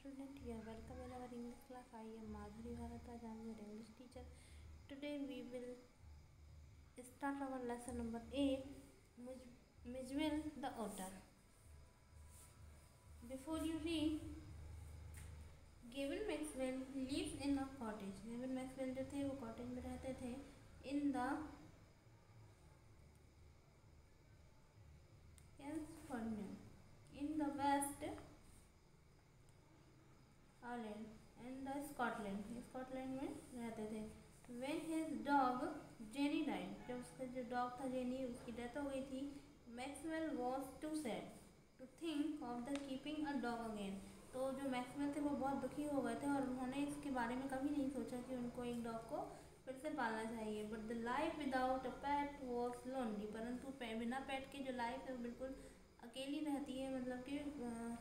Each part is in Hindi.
student are welcome in our english class i am madhuri bharadraj i am your english teacher today we will start our lesson number 8 Mijwil the otter before you read Gavin Maxwell lives in a cottage Gavin Maxwell जो थे वो कॉटेज में रहते थे in the in the west Ireland and the Scotland Scotland में रहते थे। When his dog Jenny died जब उसका जो डॉग था जेनी उसकी डेथ हो गई थी Maxwell was too sad to think of the keeping a dog again तो जो मैक्सवेल थे, वो बहुत दुखी हो गए थे और उन्होंने इसके बारे में कभी नहीं सोचा कि उनको एक डॉग को फिर से पालना चाहिए। But the life without a pet was lonely परंतु बिना पैट के जो लाइफ है, वो बिल्कुल अकेली रहती है। मतलब कि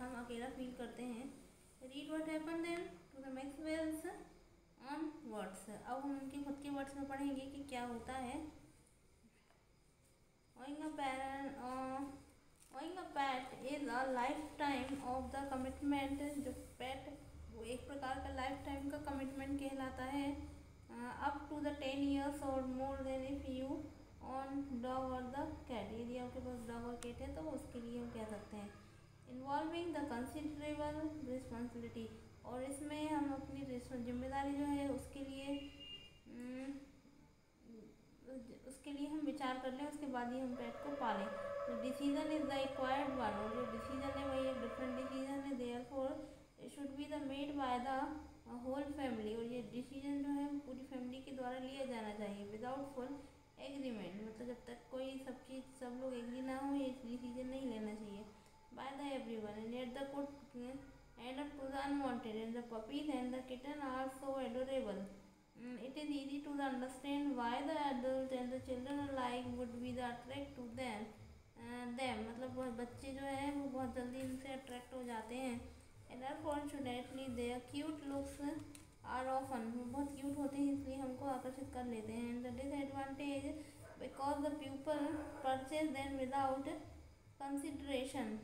हम अकेला फील करते हैं। Read what happen then to the Maxwell's on words अब हम उनके खुद के वर्ड्स में पढ़ेंगे कि क्या होता है। Owing a parent uh, owing a pet is a lifetime of the जो पेट वो एक प्रकार का लाइफ टाइम का कमिटमेंट कहलाता है। Up to the ten years or more than if you on dog or the cat यदि आपके पास डॉग और कैट है तो उसके लिए हम कह सकते हैं। इन्वॉल्विंग द कंसिडरेबल रिस्पॉन्सिबिलिटी और इसमें हम अपनी ज़िम्मेदारी जो है, उसके लिए उसके लिए हम विचार कर लें, उसके बाद ही हम पेट को पालें। तो decision is the acquired one और जो डिसीज़न है, वही एक डिफरेंट डिसीज़न है। Therefore should be the made by the whole family और ये डिसीज़न जो है, पूरी फैमिली के द्वारा लिया जाना चाहिए विदाउट फुल एग्रीमेंट मतलब जब तक कोई सब चीज़, सब लोग एग्री ना हो, ये डिसीज़न नहीं लेना चाहिए। By the everyone and yet the could end up to the unwanted and the puppies and the kitten are so adorable mm, it is easy to understand why the adults and the children alike would be the attract to them them मतलब बहुत बच्चे जो हैं वो बहुत जल्दी इनसे अट्रैक्ट हो जाते हैं and unfortunately they cute looks are often बहुत क्यूट होते हैं इसलिए हमको आकर्षित कर लेते हैं and the disadvantage because the people purchase then without consideration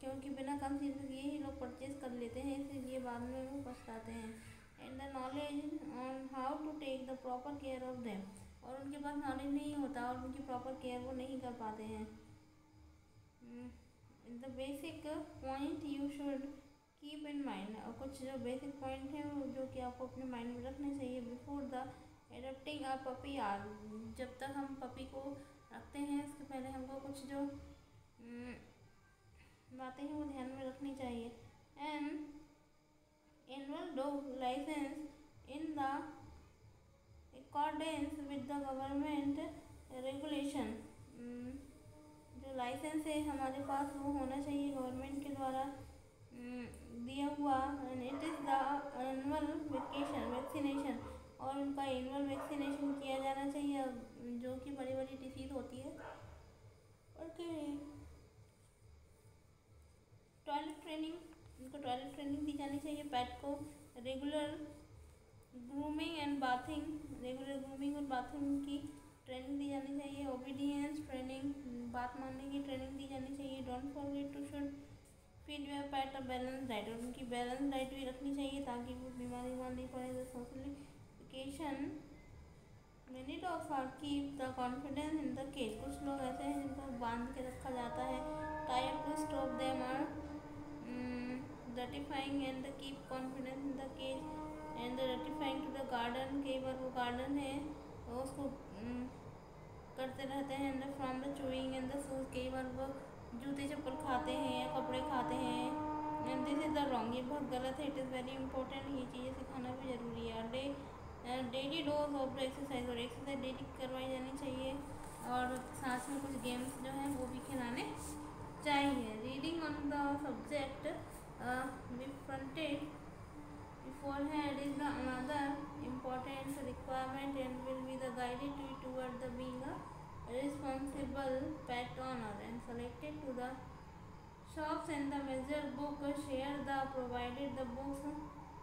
क्योंकि बिना कंसिडर किए ही लोग परचेज कर लेते हैं, इसीलिए बाद में वो पछताते हैं। And the knowledge on how to take the proper care of them और उनके पास नॉलेज नहीं होता और उनकी प्रॉपर केयर वो नहीं कर पाते हैं। The basic point you should keep in mind और कुछ जो बेसिक पॉइंट हैं वो जो कि आपको अपने माइंड में रखने चाहिए before the adapting a puppy are जब तक हम पपी को रखते हैं, इसके पहले हमको कुछ जो बातें हैं वो ध्यान में रखनी चाहिए। And annual dog license in the accordance with the government regulation जो लाइसेंस है हमारे पास वो होना चाहिए गवर्नमेंट के द्वारा। दिया हुआ and it is the annual vacation vaccination और उनका एनुअल वैक्सीनेशन किया जाना चाहिए, जो कि बड़ी बड़ी डिसीज़ होती है। ओके टॉयलेट ट्रेनिंग उनको टॉयलेट ट्रेनिंग दी जानी चाहिए पेट को regular grooming and bathing regular grooming और बाथिंग की ट्रेनिंग दी जानी चाहिए ओबीडियंस ट्रेनिंग बात मानने की ट्रेनिंग दी जानी चाहिए don't forget to should feed your pet a balance diet और उनकी बैलेंस डाइट भी रखनी चाहिए ताकि वो बीमारी बीमार नहीं पड़े the socialisation many dogs are keep the confidence in the cage कुछ लोग ऐसे हैं जिनको बाँध के रखा जाता है type to stop them are ratifying and the keep confidence in the cage and the ratifying to the garden कई बार वो गार्डन है वो उसको करते रहते हैं and from the chewing and the shoes कई बार वो जूते चप्पल खाते हैं या कपड़े खाते हैं। And this is the wrong ये बहुत गलत है इट इज़ वेरी इंपॉर्टेंट ये चीज़ें सिखाना भी ज़रूरी है। Day daily dose of exercise और एक्सरसाइज डेली करवाई जानी चाहिए। और साथ में कुछ गेम्स जो हैं, वो भी खिलाने चाहिए। Reading on the subject fronted beforehand is the another important requirement and will be the guided to toward the being a responsible pet owner and selected to the shops and the measure book share the provided the books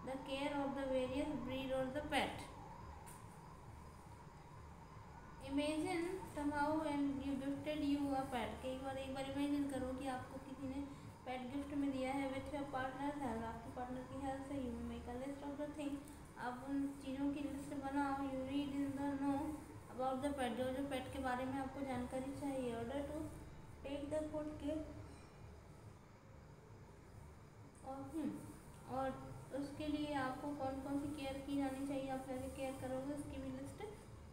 the care of the various breed or the pet imagine somehow and you gifted you a pet कई बार एक बार इमेजिन करो कि आपको किसी ने पेट गिफ्ट में दिया है विथ योर पार्टनर हेल्थ आपके पार्टनर की हेल्थ से you make a list of the thing आप उन चीज़ों की लिस्ट बनाओ you read in the know about the pet जो जो पेट के बारे में आपको जानकारी चाहिए order to take the food के और हम्म, और उसके लिए आपको कौन कौन सी केयर की जानी चाहिए आप कैसे केयर करोगे उसकी भी लिस्ट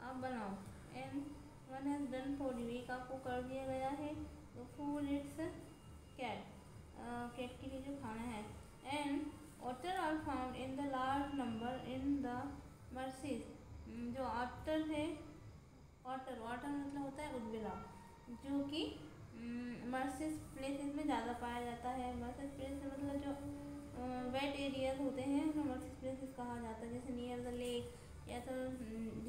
आप बनाओ. And one has done for you एक आपको कर दिया गया है फ़ूड इट्स कैट के लिए जो खाना है. And water are found in the large number in the marshes जो ऑटर है वाटर वाटर मतलब होता है उदबिला जो कि मर्सिस प्लेसेस में ज़्यादा पाया जाता है. मर्सिस प्लेस मतलब जो वेट एरियाज़ होते हैं, उन्हें मर्सिस प्लेसेस कहा जाता है. जैसे नियर द लेक या तो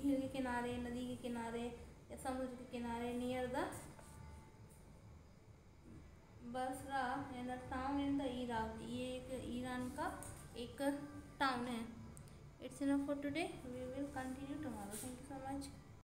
झील के किनारे, नदी के किनारे, या समुद्र के किनारे near the Basra and town in the Iraq ये एक ईरान का एक टाउन है. It's enough for today we will continue tomorrow thank you so much